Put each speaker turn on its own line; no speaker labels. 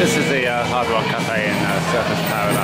This is the uh, Hard Rock Cafe in uh, Surface Paradise,